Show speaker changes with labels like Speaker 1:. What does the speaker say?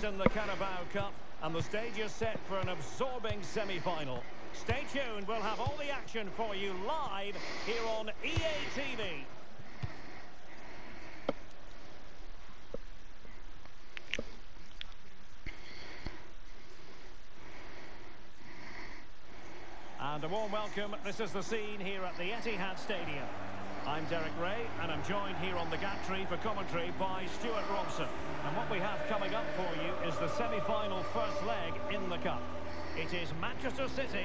Speaker 1: next in the Carabao Cup, and the stage is set for an absorbing semi-final. Stay tuned, we'll have all the action for you live here on EA TV. And a warm welcome. This is the scene here at the Etihad Stadium. I'm Derek Ray, and I'm joined here on the gantry for commentary by Stuart Robson. We have coming up for you is the semi-final first leg in the Cup. It is Manchester City